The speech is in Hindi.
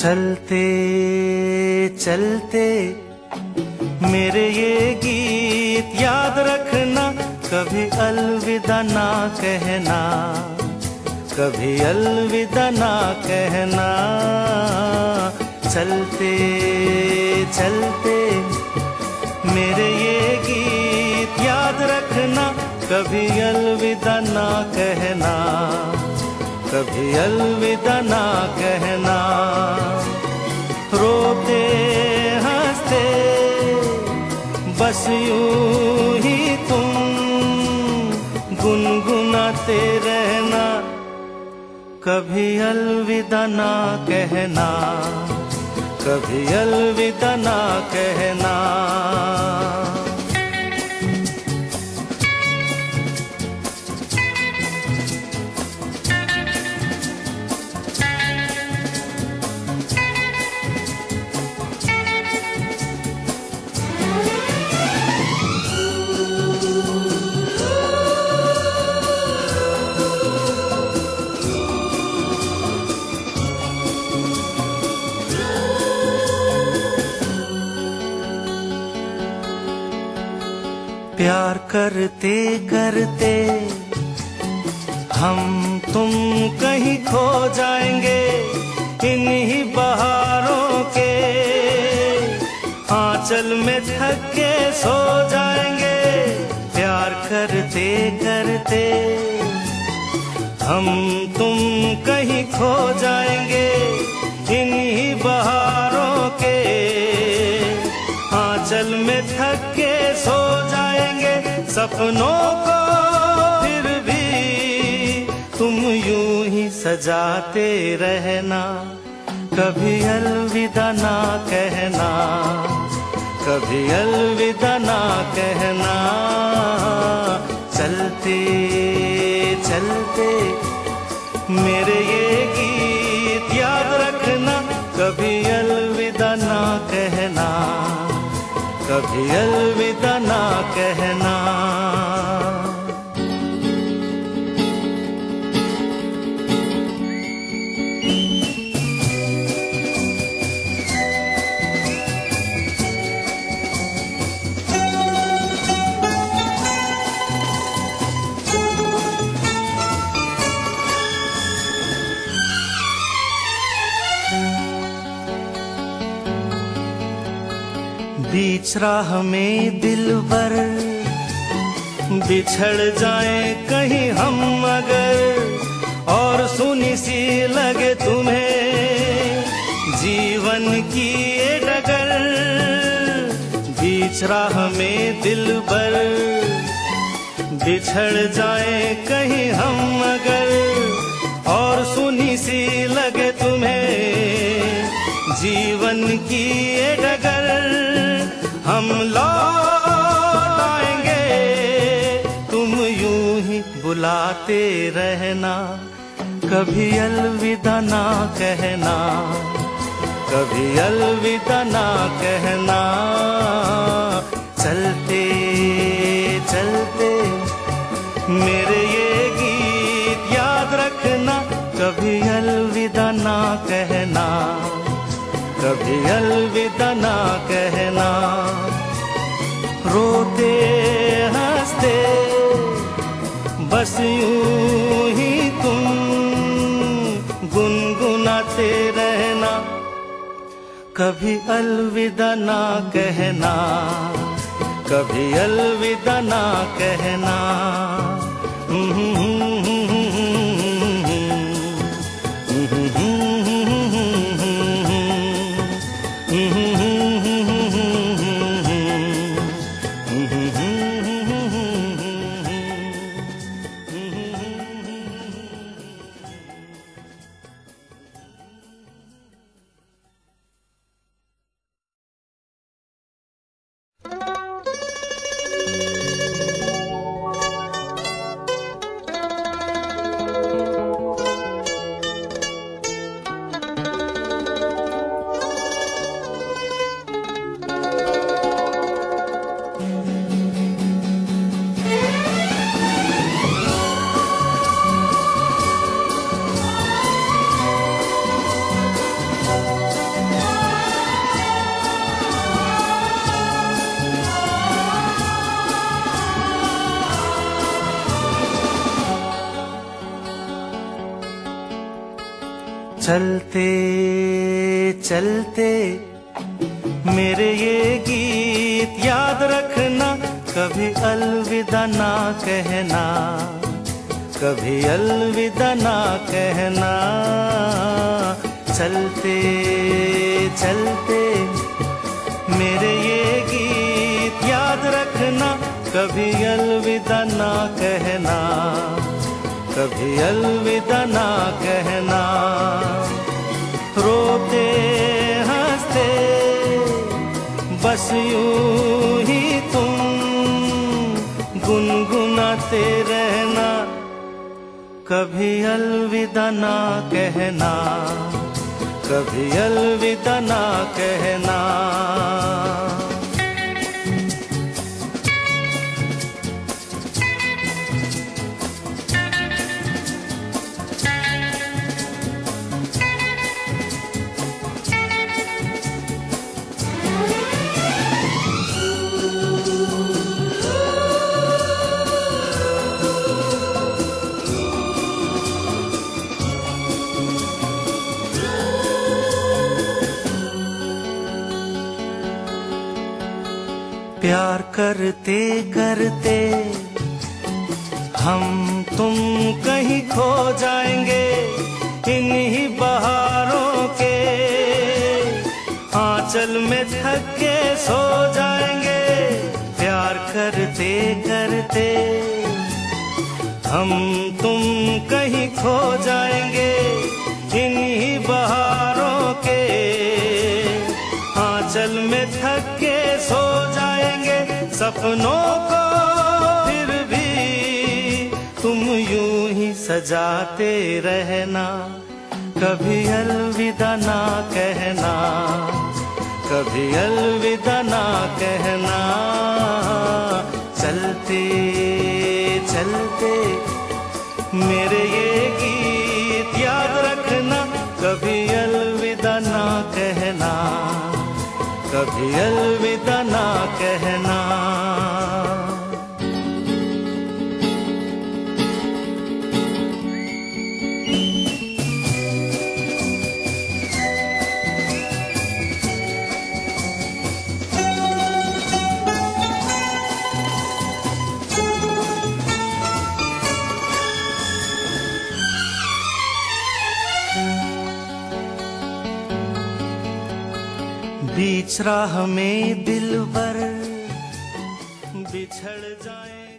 चलते चलते, मेरे ये गीत याद रखना, कभी अलविदा ना कहना, कभी अलविदा ना कहना। चलते चलते, मेरे ये गीत याद रखना, कभी अलविदा ना कहना, कभी अलविदा ना कहना। बस यूँ ही तुम गुनगुनाते रहना। कभी अलविदा ना कहना कभी अलविदा ना कहना। करते करते। हम तुम कहीं खो जाएँगे इन्हीं बहारों के। आंचल में थक के सो जाएँगे, प्यार करते करते। हम तुम कहीं खो जाएँगे इन्हीं बहारों के। आंचल में थक के सो जाएँगे। सपनों को फिर भी तुम यूँ ही सजाते रहना। कभी अलविदा ना कहना, कभी अलविदा ना कहना। चलते चलते मेरे ये गीत याद रखना, कभी अलविदा ना कहना, कभी अलविदा ना कहना। बीच राह में दिल भर। बिछड़ जाए कहीं हम मगर और सुनी सी लगे तुम्हें। जीवन की ये डगर बीच राह में दिल भर। बिछड़ जाए कहीं हम मगर और सुनी सी लगे तुम्हें। जीवन की ये डगर हम लौट आएँगे। तुम यूँ ही बुलाते रहना। कभी अलविदा ना कहना। कभी अलविदा ना कहना। चलते चलते, मेरे ये गीत याद रखना। कभी अलविदा ना कहना। कभी अलविदा ना कहना। रोते हँसते, बस यूँ ही तुम गुनगुनाते रहना। कभी अलविदा ना कहना, कभी अलविदा ना कहना। चलते चलते, मेरे ये गीत याद रखना, कभी अलविदा ना कहना, कभी अलविदा ना कहना। चलते चलते, मेरे ये गीत याद रखना, कभी अलविदा ना कहना। कभी अलविदा ना कहना। रोते हँसते, बस यूँ ही तुम गुनगुनाते रहना। कभी अलविदा ना कहना, कभी अलविदा ना कहना। प्यार करते करते हम तुम कहीं खो जाएँगे इन्हीं बहारों के। आंचल में थक के सो जाएँगे, प्यार करते करते हम तुम कहीं खो जाएँगे इन्हीं बहारों के। आंचल में थक के सो सपनों को फिर भी तुम यूँ ही सजाते रहना। कभी अलविदा ना कहना, कभी अलविदा ना कहना। चलते चलते, मेरे ये गीत याद रखना। कभी अलविदा ना कहना, कभी अलविदा राह में दिल पर बिछड़ जाए।